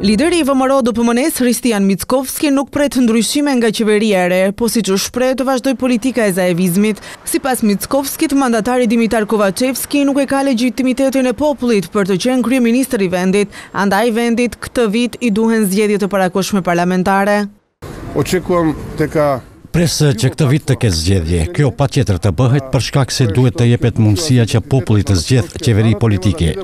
Lideri i VMRO-DPMNE-së Hristian Mickovski nuk pret ndryshime nga qeveria e re, po siç u shpreh të vazhdojë politika e zaevizmit. Sipas Mickovskit, mandatari Dimitar Kovaçevski nuk e ka legjitimitetin e popullit për të qenë kryeministër i vendit, andaj vendit këtë vit i duhen zgjedhje të parakohshme parlamentare. Očekuvam deka Pres që këtë vit të ketë zgjedhje. Kjo patjetër të bëhet për shkak se duhet të jepet mundësia që populli të zgjedhë qeveri politike.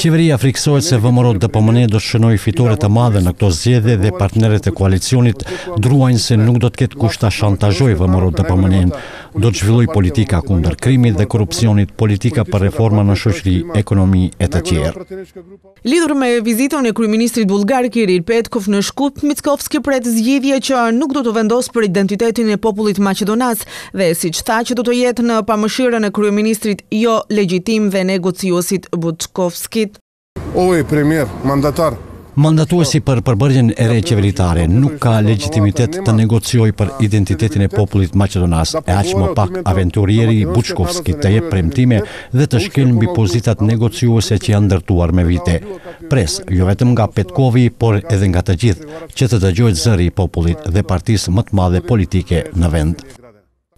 Qeveria frikësohet se VMRO-DPMNE do të shënojë fitore të madhe në këto zgjedhje dhe partnerët e koalicionit druajnë se nuk do të ketë kush ta shantazhojë VMRO-DPMNE-në. Do të zhvillojë politika kundër krimit dhe korrupsionit, politika për reforma në shoqëri, ekonomi e të tjerë. Lidhur me vizitën e kryeministrit bullgar Kiril Petkov në Shkup, Mickovski pret zgjidhje që nuk do të vendosë për identitetin e popullit maqedonas dhe siç tha që do të jetë në pamëshirën e kryeministrit jo legjitim dhe negociuesit Buçkovskit. Oj, premier, mandatar! Mandatuesi për përbërjen e re qeveritare nuk ka legjitimitet të negociojë për identitetin e popullit maqedonas e aq më pak aventurieri Buçkovski të jep premtime dhe të shkelë mbi pozitat negociuese që janë ndërtuar me vite. Pres, jo vetëm nga Petkovi, por edhe nga të gjithë, që të dëgjohet zëri i popullit dhe partisë më të madhe politike në vend.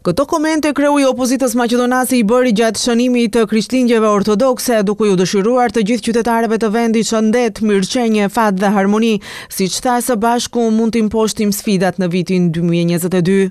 Këto komente kreu i opozitës maqedonase i bëri gjatë shënimit të Krishtlindjeve Ortodokse, duke iu dëshiruar të gjithë qytetarëve të vendit shëndet, mirëqenie, fat dhe harmoni, siç tha së bashku mund t'i mposhtim sfidat në vitin 2022.